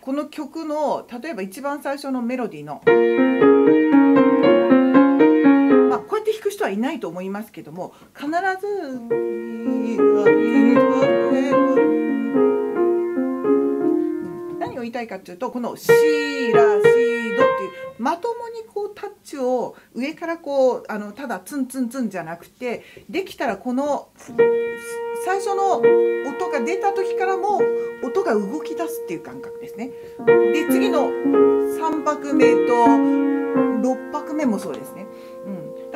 この曲の例えば一番最初のメロディーの。いないと思いますけども必ず何を言いたいかっていうとこの「シーラシード」っていうまともにこうタッチを上からこうあのただツンツンツンじゃなくてできたらこの最初の音が出た時からも音が動き出すっていう感覚ですね。で次の3拍目と6拍目もそうですね。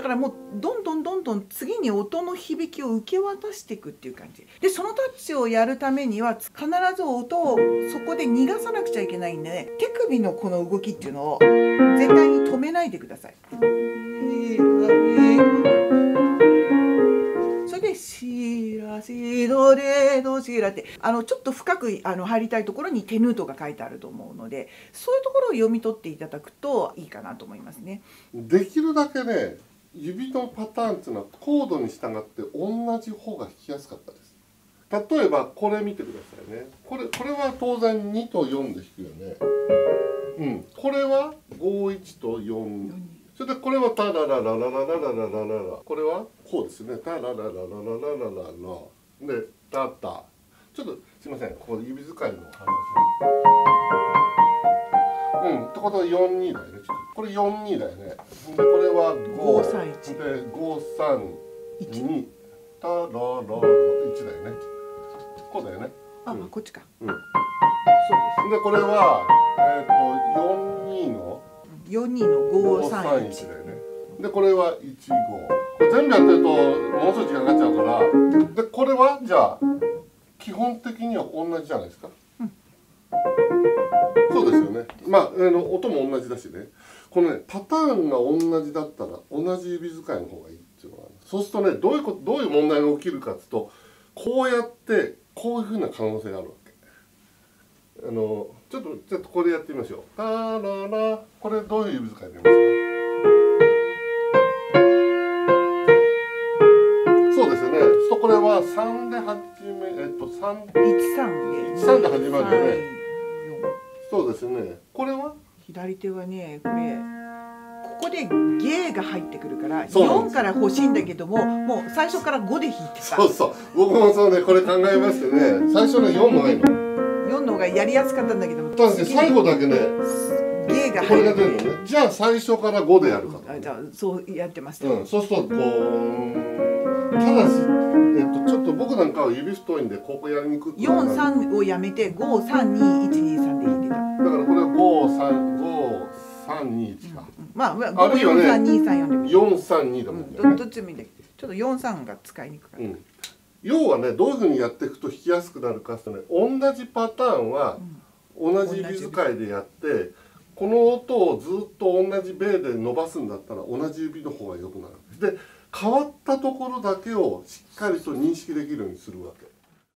からもうどんどんどんどん次に音の響きを受け渡していくっていう感じでそのタッチをやるためには必ず音をそこで逃がさなくちゃいけないんで、ね、手首のこの動きっていうのを絶対に止めないでください。それで「シラシドレドシラ」ってあのちょっと深くあの入りたいところにテヌートが書いてあると思うのでそういうところを読み取っていただくといいかなと思いますね。できるだけね指のパターンっていうのはコードに従って同じ方が弾きやすかったです。例えばこれ見てくださいね。これこれは当然2と4で弾くよね。うん。これは51と4それでこれはタララララララララララ。ラこれはこうですね。タラララララララララ。でタタ。ちょっとすいません。ここで指使いの話。うん。ってことは42だよね。ちょっとこれ42だよね。でこれは531で532タララ1だよね。こうだよね。あ、うん。こっちか。うん。そうでこれはえっ、と42のです。四二の五三531一。だよね。でこれは15これ全部やってるとものすごい時間かかっちゃうから。でこれはじゃあ基本的には同じじゃないですか、そうですよね。まああの音も同じだしねこのねパターンが同じだったら同じ指使いの方がいいっていうのがある。そうするとねどういうことどういう問題が起きるかっていうとこうやってこういうふうな可能性があるわけ。あのちょっとちょっとこれやってみましょう。タララ。これどういう指使いでますか？そうですよね。そうこれは三で始めえっと三。一三で。一三で始まるよね。三そうですね。これは左手はねこれここでゲーが入ってくるからそうなんです4から欲しいんだけどももう最初から5で弾いてさそうそう。僕もそうねこれ考えましてね。最初ね四のがいいの。4の方がやりやすかったんだけどだね最後だけねゲーが入ってくるね。じゃあ最初から五でやるかと。あじゃあそうやってました、うん。そうするとこうただしえっとちょっと僕なんかは指太いんでここやりにくくはなる43をやめて532123で弾いてた、だからこれ五三五三二一か。まあ、まあ、あるいはね54324でも。いい、四三二だもんね。うん、どどっちでもいいんだけどちょっと43が使いにくかった、うん、要はねどういうふうにやっていくと弾きやすくなるかってね同じパターンは同じ指使いでやってこの音をずっと同じベイで伸ばすんだったら同じ指の方が良くなる。で変わったところだけをしっかりと認識できるようにするわけ